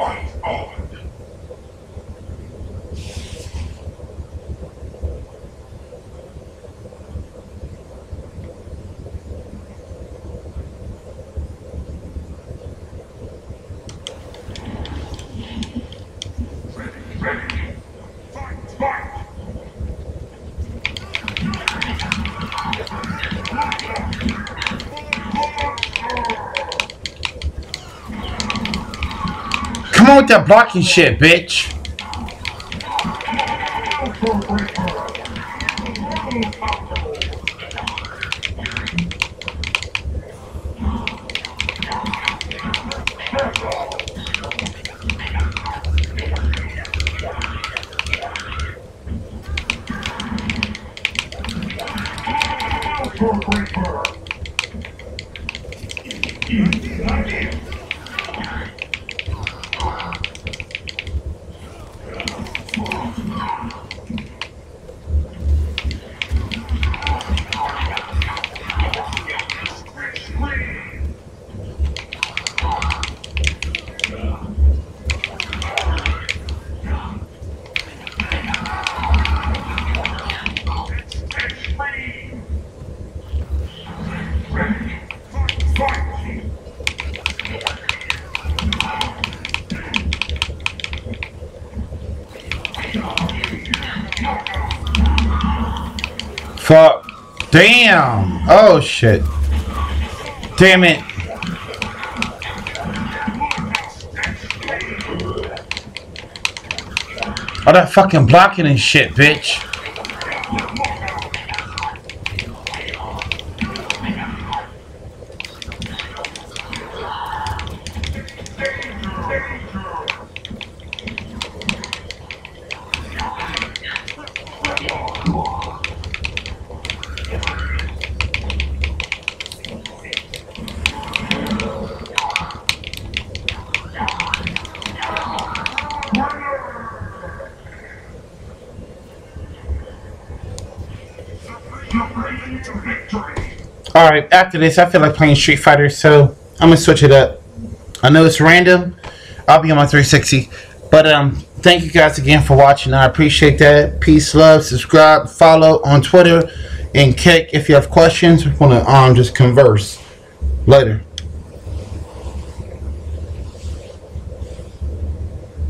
Come on with that blocking shit, bitch. 誰? Fuck. Damn. Oh shit. Damn it. All that fucking blocking and shit, bitch. Alright, after this, I feel like playing Street Fighter, so I'm gonna switch it up. I know it's random. I'll be on my 360. But um, thank you guys again for watching. I appreciate that. Peace, love, subscribe, follow on Twitter, and Kik if you have questions. Want to um just converse later.